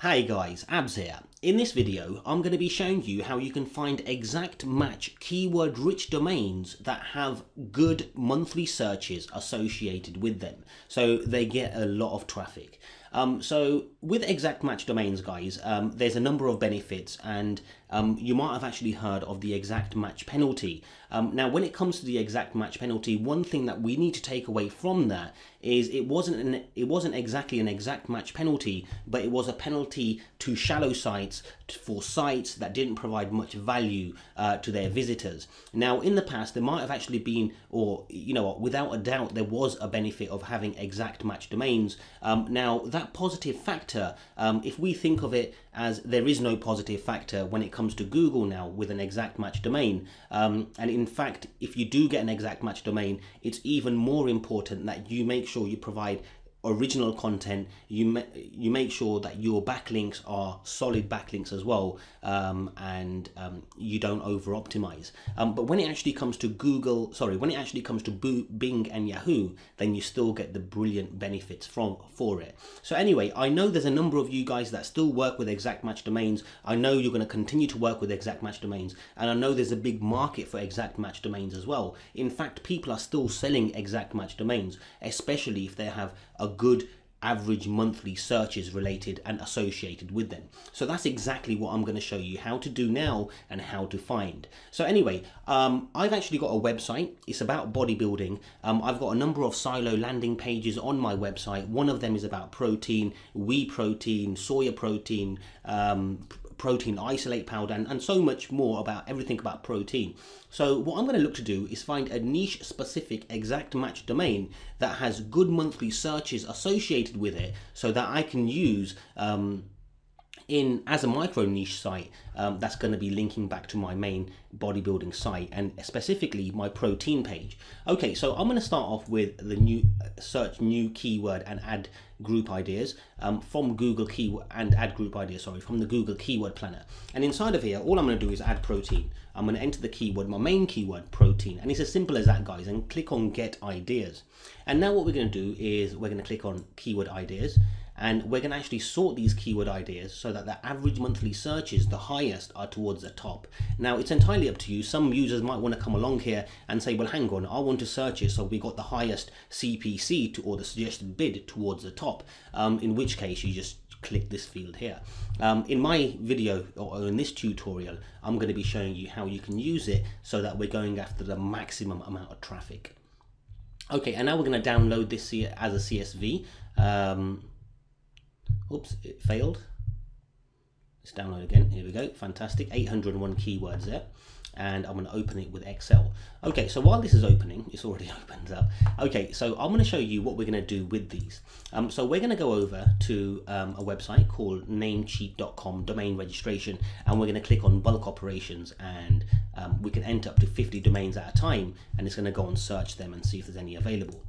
Hey guys, Abs here. In this video, I'm going to be showing you how you can find exact match keyword rich domains that have good monthly searches associated with them. So they get a lot of traffic. Um, so with exact match domains, guys, um, there's a number of benefits and um, you might have actually heard of the exact match penalty. Um, now, when it comes to the exact match penalty, one thing that we need to take away from that is it wasn't an, it wasn't exactly an exact match penalty, but it was a penalty to shallow sites for sites that didn't provide much value uh, to their visitors. Now, in the past, there might have actually been, or you know, without a doubt, there was a benefit of having exact match domains. Um, now, that positive factor, um, if we think of it as there is no positive factor when it comes to Google now with an exact match domain. Um, and in fact, if you do get an exact match domain, it's even more important that you make sure you provide original content you ma you make sure that your backlinks are solid backlinks as well um, and um, you don't over optimize um, but when it actually comes to Google sorry when it actually comes to Bing and Yahoo then you still get the brilliant benefits from for it. So anyway I know there's a number of you guys that still work with exact match domains. I know you're going to continue to work with exact match domains and I know there's a big market for exact match domains as well. In fact people are still selling exact match domains especially if they have a good average monthly searches related and associated with them. So that's exactly what I'm going to show you how to do now and how to find. So anyway, um, I've actually got a website. It's about bodybuilding. Um, I've got a number of silo landing pages on my website. One of them is about protein, whey protein, soya protein, um, protein isolate powder and, and so much more about everything about protein. So what I'm going to look to do is find a niche specific exact match domain that has good monthly searches associated with it so that I can use um, in as a micro niche site um, that's going to be linking back to my main bodybuilding site and specifically my protein page. Okay, so I'm going to start off with the new search new keyword and add group ideas um, from Google keyword and add group ideas, sorry, from the Google keyword planner. And inside of here, all I'm going to do is add protein. I'm going to enter the keyword, my main keyword, protein. And it's as simple as that, guys, and click on get ideas. And now what we're going to do is we're going to click on keyword ideas and we're going to actually sort these keyword ideas so that the average monthly searches the highest are towards the top now it's entirely up to you some users might want to come along here and say well hang on i want to search it so we got the highest cpc to, or the suggested bid towards the top um, in which case you just click this field here. Um, in my video or in this tutorial, I'm going to be showing you how you can use it so that we're going after the maximum amount of traffic. Okay, and now we're going to download this as a CSV. Um, Oops, it failed. Let's download again. Here we go. Fantastic. 801 keywords there. And I'm going to open it with Excel. Okay, so while this is opening, it's already opened up. Okay, so I'm going to show you what we're going to do with these. Um, so we're going to go over to um, a website called namecheap.com domain registration, and we're going to click on bulk operations, and um, we can enter up to 50 domains at a time, and it's going to go and search them and see if there's any available.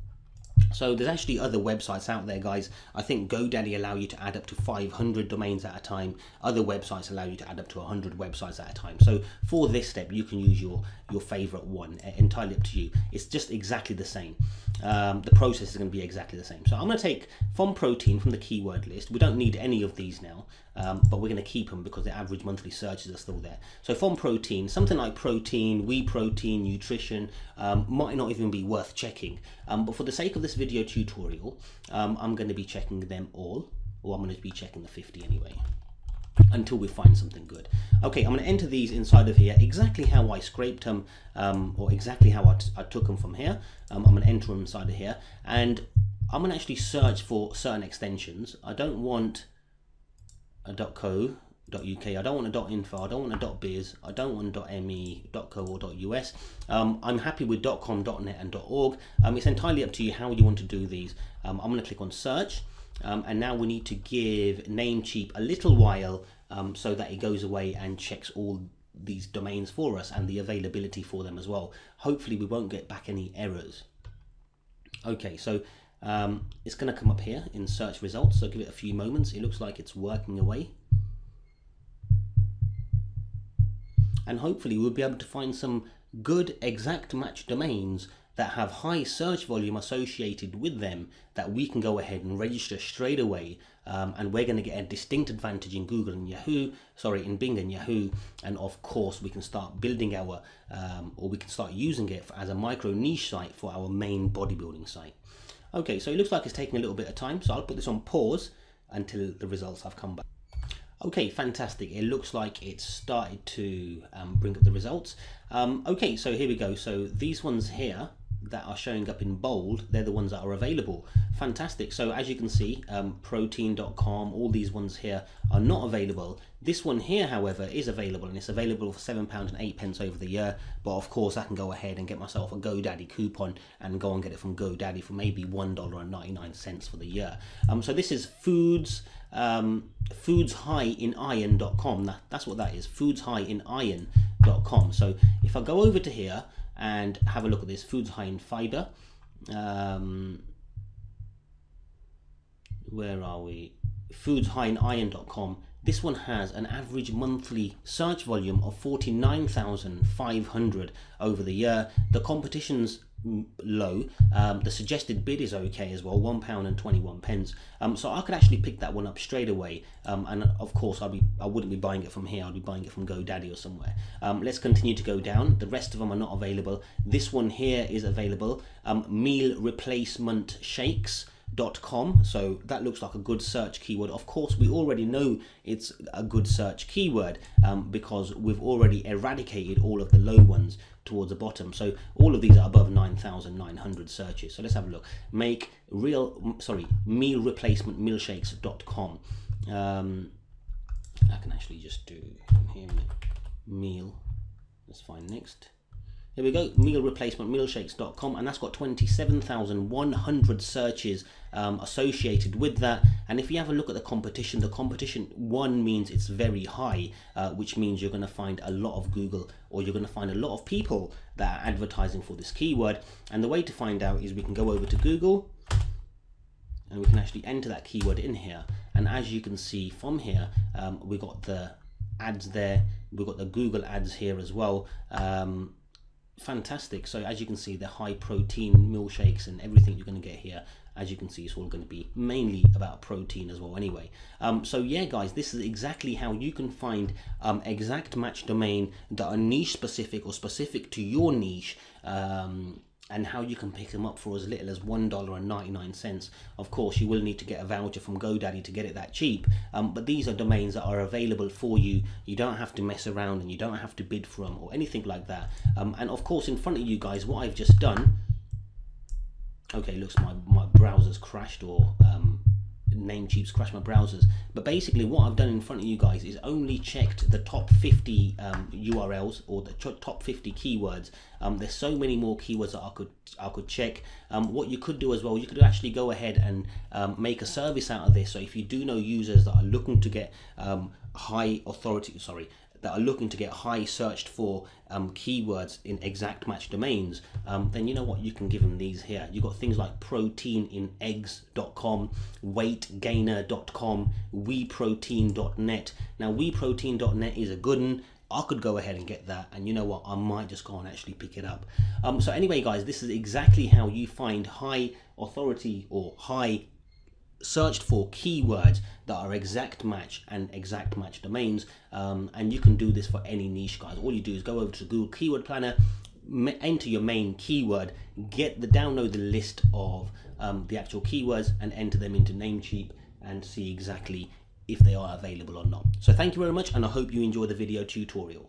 So there's actually other websites out there, guys. I think GoDaddy allow you to add up to 500 domains at a time. Other websites allow you to add up to 100 websites at a time. So for this step, you can use your your favorite one. Entirely up to you. It's just exactly the same. Um, the process is going to be exactly the same. So I'm going to take from protein from the keyword list. We don't need any of these now, um, but we're going to keep them because the average monthly searches are still there. So from protein, something like protein, whey protein, nutrition um, might not even be worth checking. Um, but for the sake of this video tutorial, um, I'm going to be checking them all, or I'm going to be checking the 50 anyway until we find something good. Okay, I'm going to enter these inside of here exactly how I scraped them um, or exactly how I, took them from here. Um, I'm going to enter them inside of here and I'm going to actually search for certain extensions. I don't want a .co .uk. I don't want a dot .info. I don't want a dot .biz. I don't want a .me, .co or .us. Um, I'm happy with .com, .net and .org. Um, it's entirely up to you how you want to do these. Um, I'm going to click on search. Um, and now we need to give Namecheap a little while um, so that it goes away and checks all these domains for us and the availability for them as well. Hopefully we won't get back any errors. Okay, so um, it's going to come up here in search results, so give it a few moments. It looks like it's working away. And hopefully we'll be able to find some good exact match domains that have high search volume associated with them that we can go ahead and register straight away um, and we're going to get a distinct advantage in Google and Yahoo, sorry, in Bing and Yahoo, and of course we can start building our, um, or we can start using it for, as a micro niche site for our main bodybuilding site. Okay, so it looks like it's taking a little bit of time, so I'll put this on pause until the results have come back. Okay, fantastic. It looks like it's started to um, bring up the results. Um, okay, so here we go. So these ones here that are showing up in bold, they're the ones that are available. Fantastic. So as you can see, um, protein.com, all these ones here are not available. This one here, however, is available and it's available for £7 and 8 pence over the year. But of course, I can go ahead and get myself a GoDaddy coupon and go and get it from GoDaddy for maybe $1.99 for the year. Um, so this is foods, um, foodshighiniron.com. That, that's what that is, foodshighiniron.com. So if I go over to here, and have a look at this foods high in fiber um, where are we foodshighiniron.com this one has an average monthly search volume of 49,500 over the year the competition's low. Um, the suggested bid is okay as well, one pound and twenty one pence. Um, so I could actually pick that one up straight away. Um, and of course, I'll be I wouldn't be buying it from here. I'd be buying it from GoDaddy or somewhere. Um, let's continue to go down. The rest of them are not available. This one here is available. Um, meal replacement shakes com. So that looks like a good search keyword. Of course we already know it's a good search keyword um, because we've already eradicated all of the low ones towards the bottom. So all of these are above 9900 searches. So let's have a look. Make real sorry meal replacement milkshakes.com um, I can actually just do here meal. Let's find next here we go, meal replacement milkshakes.com, and that's got 27,100 searches um, associated with that. And if you have a look at the competition, the competition one means it's very high, uh, which means you're going to find a lot of Google or you're going to find a lot of people that are advertising for this keyword. And the way to find out is we can go over to Google and we can actually enter that keyword in here. And as you can see from here, um, we got the ads there, we've got the Google ads here as well. Um, fantastic. So as you can see, the high protein milkshakes and everything you're going to get here, as you can see, it's all going to be mainly about protein as well anyway. Um, so yeah, guys, this is exactly how you can find um, exact match domain that are niche specific or specific to your niche um, and how you can pick them up for as little as $1.99. Of course, you will need to get a voucher from GoDaddy to get it that cheap, um, but these are domains that are available for you. You don't have to mess around and you don't have to bid for them or anything like that. Um, and of course, in front of you guys, what I've just done, okay, looks my, my browser's crashed or um, Namecheap's crashed my browsers. But basically, what I've done in front of you guys is only checked the top 50 um, URLs or the top 50 keywords. Um, there's so many more keywords that I could I could check. Um, what you could do as well, you could actually go ahead and um, make a service out of this. So if you do know users that are looking to get um, high authority, sorry, that are looking to get high searched for um, keywords in exact match domains, um, then you know what, you can give them these here. You've got things like proteinineggs.com, weightgainer.com, wheyprotein.net. Now, wheyprotein.net is a good one. I could go ahead and get that and you know what I might just go and actually pick it up um, so anyway guys this is exactly how you find high authority or high searched for keywords that are exact match and exact match domains um, and you can do this for any niche guys. All you do is go over to google keyword planner enter your main keyword get the download the list of um, the actual keywords and enter them into namecheap and see exactly if they are available or not. So thank you very much and i hope you enjoy the video tutorial